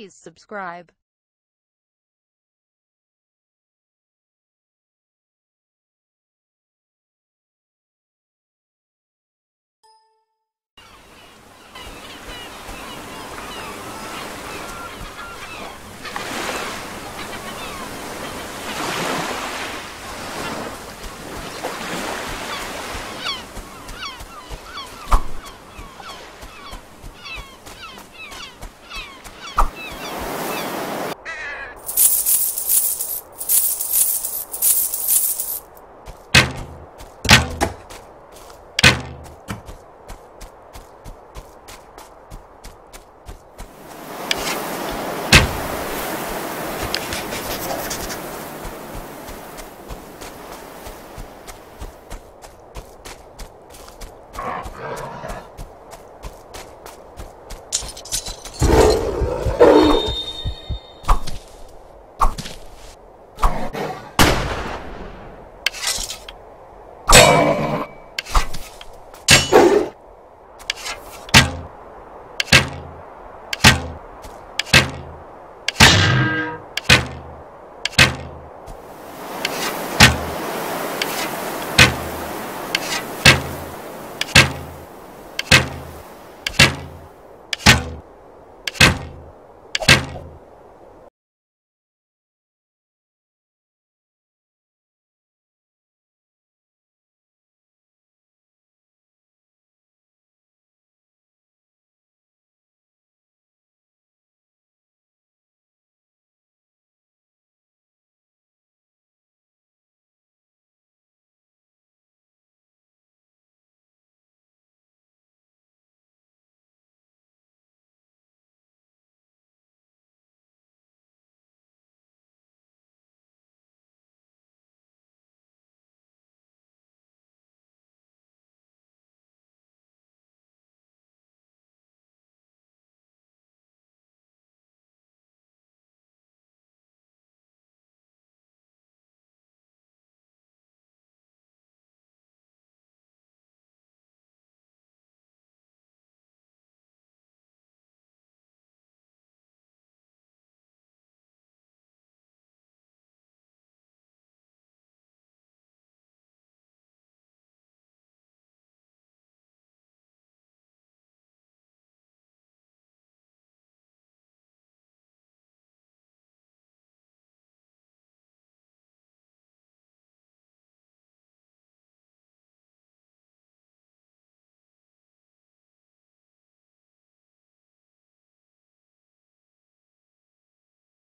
Please subscribe.